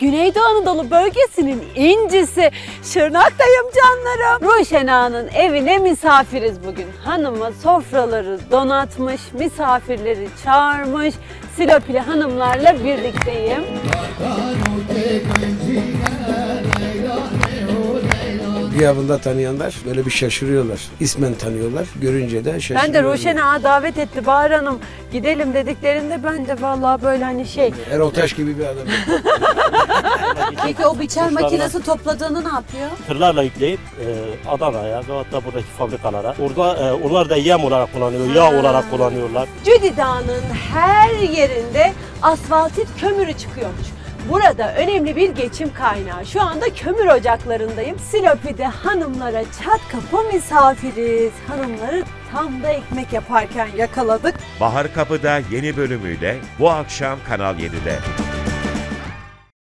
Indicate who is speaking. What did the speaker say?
Speaker 1: Güneydoğu Anadolu bölgesinin incisi Şırnak'tayım canlarım. Ruşen Ağa'nın evine misafiriz bugün. Hanımı sofraları donatmış, misafirleri çağırmış. Silopili hanımlarla birlikteyim.
Speaker 2: Gıyabında tanıyanlar böyle bir şaşırıyorlar. İsmen tanıyorlar. Görünce de şaşırıyorlar.
Speaker 1: Ben de Ruşen Ağa davet etti Bahar Hanım gidelim dediklerinde ben de vallahi böyle hani şey.
Speaker 2: Erol Taş gibi bir adam.
Speaker 1: Biçer makinesi topladığını ne yapıyor?
Speaker 3: tırlarla yükleyip e, Adana'ya ve hatta buradaki fabrikalara. Orada e, onlar da yem olarak kullanıyor, yağ olarak kullanıyorlar.
Speaker 1: Cüdi Dağı'nın her yerinde asfaltit kömürü çıkıyormuş. Burada önemli bir geçim kaynağı. Şu anda kömür ocaklarındayım. Silopi'de hanımlara çat kapı misafiriz. Hanımları tam da ekmek yaparken yakaladık.
Speaker 4: Bahar Kapı'da yeni bölümüyle bu akşam Kanal 7'de.